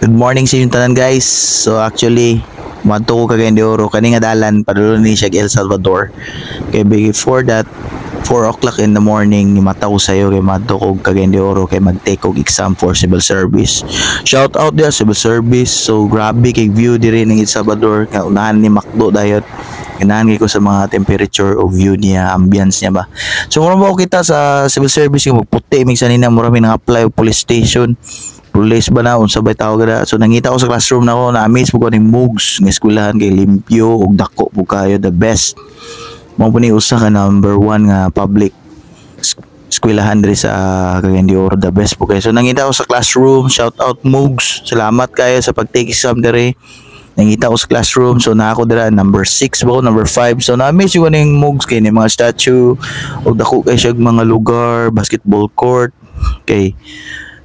Good morning sa inyong tanan guys. So actually, madto ko kagay di oro kani nga dalan padulong ni siya El Salvador. Kay before that 4 o'clock in the morning ni mata ko sayo kay madto ko kagay di oro kay mag-take og exam for civil service. Shout out there civil service. So grabe kay view diri ng El Salvador nga unahan ni Macdo dayot. Ganahan ko sa mga temperature o view niya, ambience niya ba. So mura ba kita sa civil service yung magputi mig sanina mura mi nang apply og police station police ba na? Unsa bay tawag na? So nangita ko sa classroom na ako na amaze po ko ning mugs nga eskwelahan kay limpyo ug dako po kayo the best. Mo po ni usa ka number one nga public sk- eskwelahan diri sa Cagayan de the best po kayo. So nangita ko sa classroom shout out mugs salamat kayo sa pag-take exam diri. Nangita ko sa classroom, so na ako dira number 6 ba ko, number 5. So na-amaze yung ning mugs kay ni mga statue, o dako kay siya mga lugar, basketball court, kay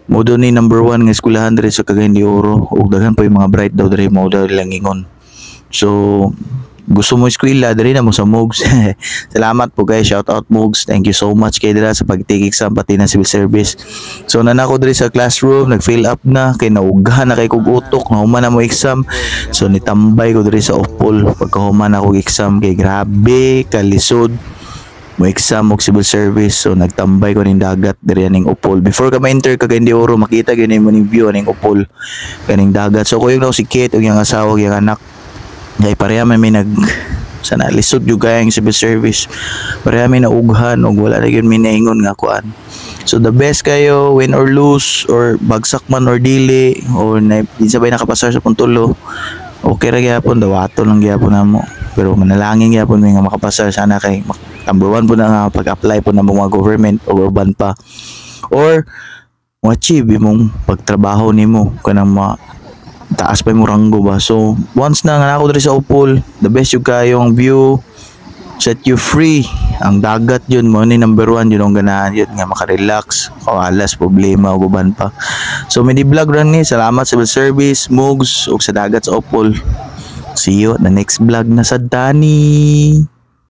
doon ni number 1 nga eskwelahan diri sa Cagayan de Oro. Ug daghan pa mga bright daw diri mo daw lang ingon so gusto mo eskwela diri na mo sa Mugs. Salamat po guys. Shout out Mugs. Thank you so much kay dira sa pag-take exam pati na civil service. So nanako diri sa classroom. Nag fill up na. Kay naugahan na kay kog utok. Na human na mo exam. So nitambay ko diri sa Opol. Pagkahuman ako exam. Kay grabe kalisod mo exam og civil service. So nagtambay ko ning dagat diri ning upol. Before ka ma-enter ka hindi oro makita gyud mo ning view ning upol kaning dagat. So kuyog daw si Kate ug yung asawa ug yung anak. Kay pareha man may nag sana lisod jud kaya ang civil service. Pareha may naughan ug wala na gyud may naingon nga kuan. So the best kayo win or lose or bagsak man or dili or na sabay nakapasar sa puntulo okay ra gyapon dawato lang gyapon namo pero manalangin gyapon may nga makapasar sana kay number one po na nga pag-apply po ng mga government o urban pa. Or mo achieve mong pagtrabaho nimo kanang ma taas pa mo ranggo ba. So once na nga ako sa Upol the best yung kayong view set you free. Ang dagat yun mo ni number one yun ang ganahan yun nga makarelax kawalas problema o guban pa. So may vlog ran ni. Salamat civil service mugs ug sa dagat sa Opol see you the next vlog na sa Dani